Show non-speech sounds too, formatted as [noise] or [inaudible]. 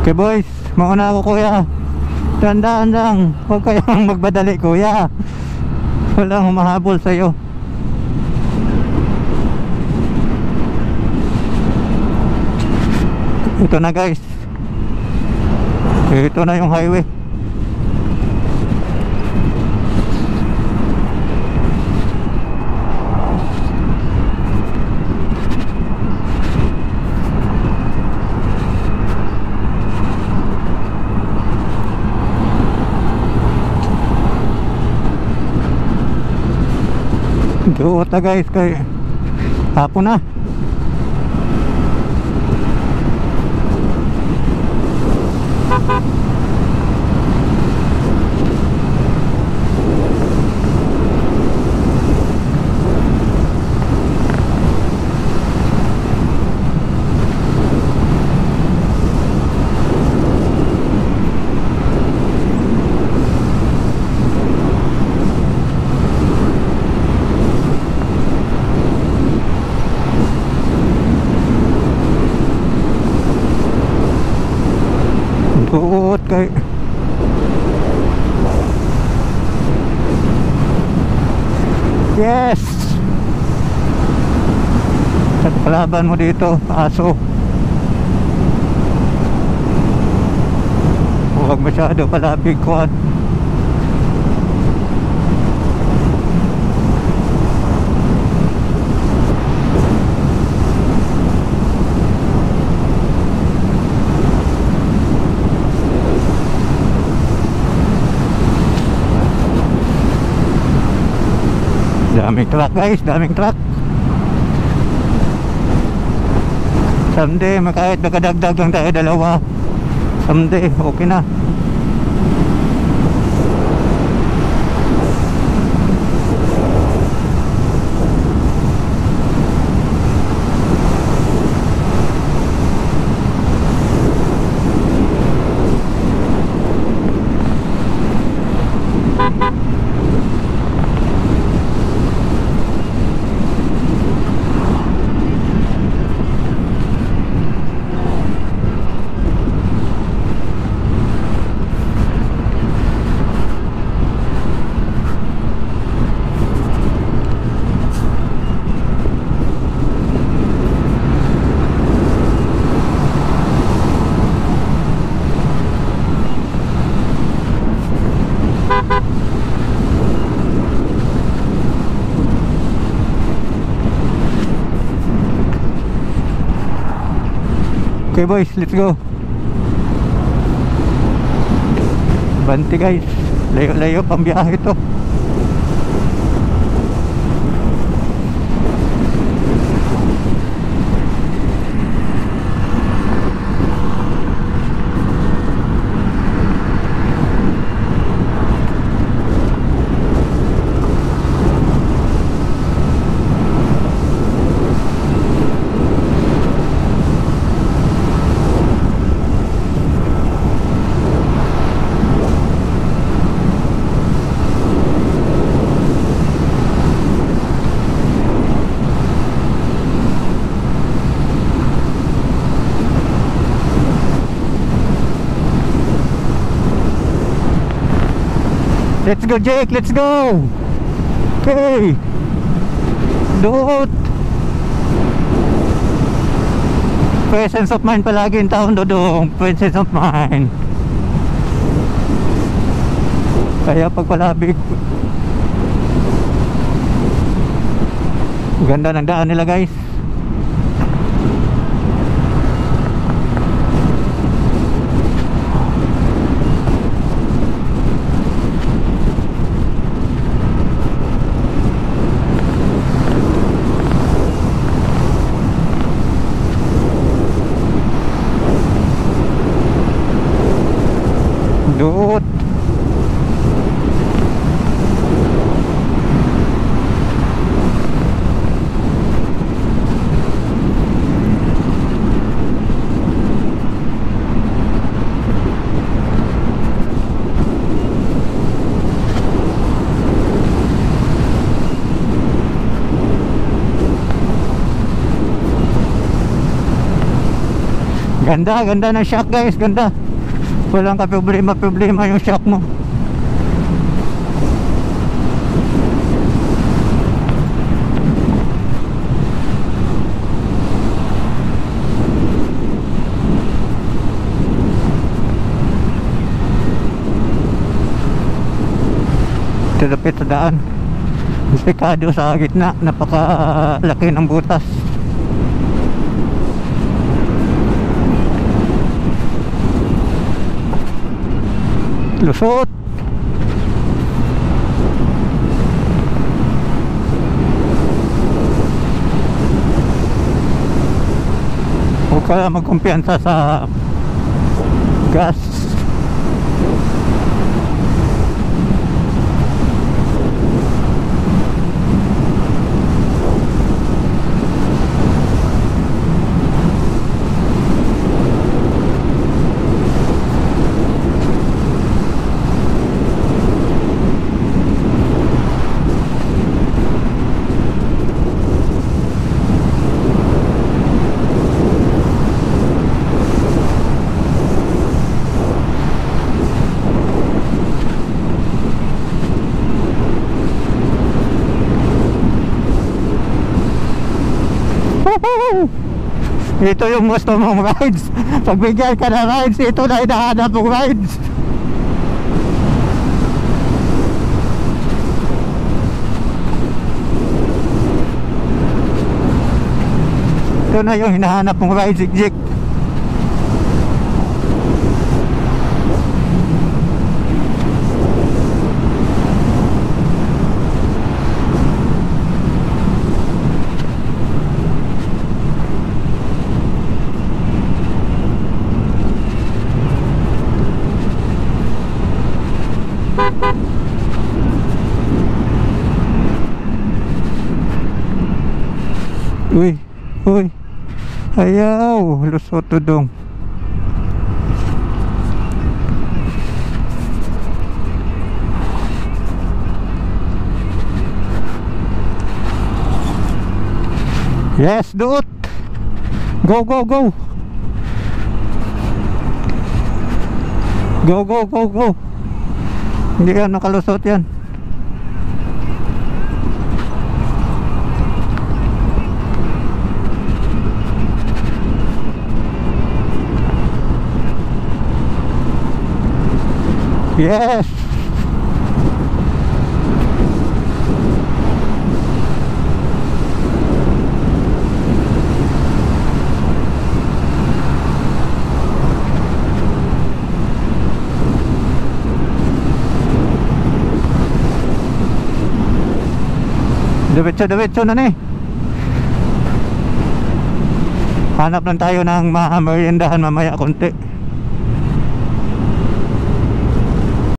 Okay boys, mauna ako kuya. Tandaan lang, huwag kayong [laughs] magbadali kuya. Walang humahabol sa'yo. Ito na guys. Ito na yung highway. Doon na guys kay hapon na. Buot kay Yes! At kalaban mo dito, aso. Huwag masyado palapig kuhan. Daming truck guys, daming truck. Someday, ma- kahit nakadagdag lang tayo dalawa. Someday, okay na. Okay boys, let's go. Banti guys. Layo-layo pang biyahe to. Let's go Jake, let's go. Okay. Dot. Presence of mind palagi yung taon dodong. Presence of mind. Kaya pag palabig Ganda ng daan nila guys Shoot. Ganda, ganda ng shock guys, ganda. Walang ka problema, problema yung shock mo. Tilapit sa daan. Delikado sa gitna, napakalaki ng butas. Lusot. Huwag ka magkumpiyansa sa gas. Ito yung gusto mong rides. [laughs] Pagbigyan ka ng rides, ito na hinahanap mong rides. Ito na yung hinahanap mong rides, Jik. Ayaw, lusot tudong. Yes, duot. Go, go, go. Go, go, go, go. Hindi ka nakalusot yan. Yes. Diretso, diretso na ni. Hanap lang tayo ng mamerindahan mamaya konti.